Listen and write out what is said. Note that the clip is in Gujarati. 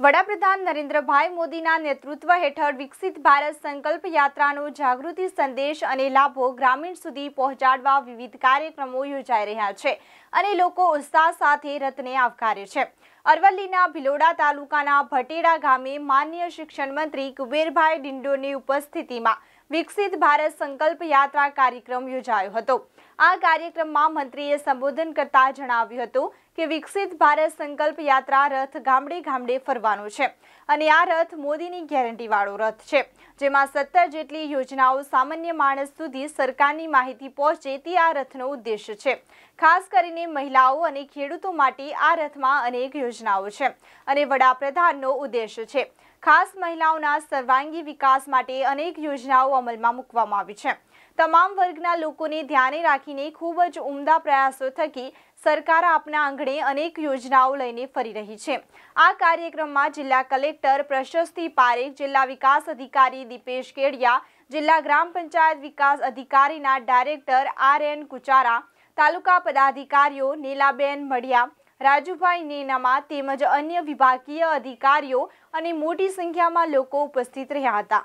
વડાપ્રધાન નરેન્દ્રભાઈ મોદીના નેતૃત્વ હેઠળ વિકસિત ભારત સંકલ્પ યાત્રાનો જાગૃતિ સંદેશ અને લાભો ગ્રામીણ સુધી પહોંચાડવા વિવિધ કાર્યક્રમો યોજાઈ રહ્યા છે અને લોકો ઉત્સાહ સાથે રથને આવકારે છે. અરવલ્લીના ભિલોડા તાલુકાના ભટેડા ગામે માન્ય શિક્ષણ મંત્રી કુબેરભાઈ ડિંડોની ઉપસ્થિતિમાં વિકસિત ભારત સંકલ્પ યાત્રા કાર્યક્રમ યોજાયો હતો. આ કાર્યક્રમમાં મંત્રીએ સંબોધન કરતા જણાવ્યું હતું કે વિકસિત ભારત સંકલ્પ યાત્રા રથ ગામડે ગામડે ફરવાનો છે અને આ રથ મોદીની ગેરંટીવાળો રથ છે. જેમાં સત્તર જેટલી યોજનાઓ સામાન્ય માણસ સુધી સરકારની માહિતી પહોંચે તે આ રથનો ઉદ્દેશ છે. ખાસ કરીને મહિલાઓ અને ખેડૂતો માટે આ રથમાં અનેક યોજનાઓ છે અને વડાપ્રધાનનો ઉદ્દેશ છે. ખાસ મહિલાઓના સર્વાંગી વિકાસ માટે અનેક યોજનાઓ અમલમાં મૂકવામાં આવી છે. તમામ વર્ગના લોકોને ધ્યાને રાખીને ખૂબ જ ઉમદા પ્રયાસો થકી સરકાર આપના આંગણે અનેક યોજનાઓ લઈને ફરી રહી છે. આ કાર્યક્રમમાં જિલ્લા કલેક્ટર પ્રશસ્તિ પારેખ, જિલ્લા વિકાસ અધિકારી દીપેશ કેડિયા, જિલ્લા ગ્રામ પંચાયત વિકાસ અધિકારીના director R N Kuchara, taluka પદાધિકારીઓ નીલાબેન મડિયા રાજુભાઈ નેનામા તેમજ અન્ય વિભાગીય અધિકારીઓ અને મોટી સંખ્યામાં લોકો ઉપસ્થિત રહ્યા હતા.